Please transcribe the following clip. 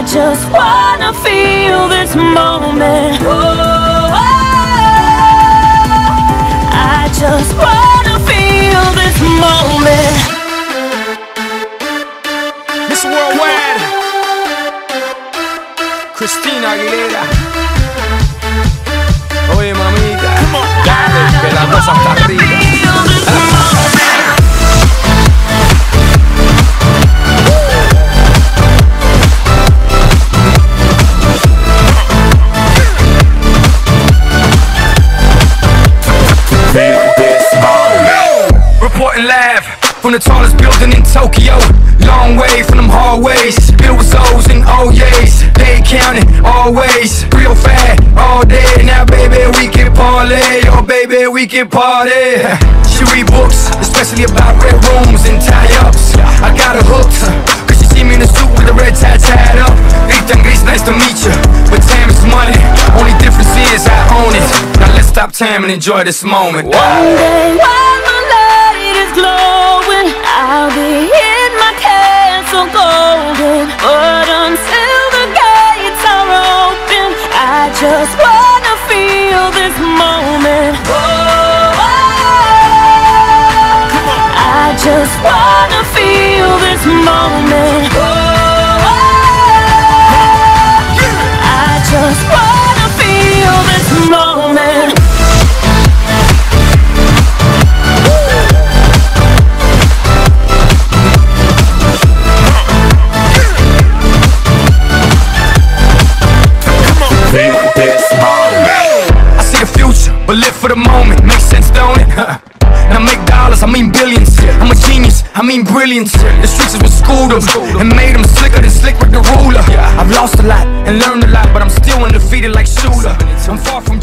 I just wanna feel this moment. Oh, I just wanna feel this moment. Miss Worldwide, Christina Aguilera. Oye, mamita, dale, que la Reporting live from the tallest building in Tokyo. Long way from them hallways. Bill was O's and oh O's. They counting always. Real fat all day. Now, baby, we can parlay. Oh, baby, we can party. She read books, especially about red rooms and tie ups. I got her hooked. Cause she see me in a suit with a red tie tied up. Ethan Gris, nice to meet you. But time is money. Only difference is I own it. Now let's stop time and enjoy this moment. One day I mean billions. I'm a genius, I mean brilliance. The streets is what schooled them and made them slicker than slick with the ruler. I've lost a lot and learned a lot, but I'm still undefeated like shooter. I'm far from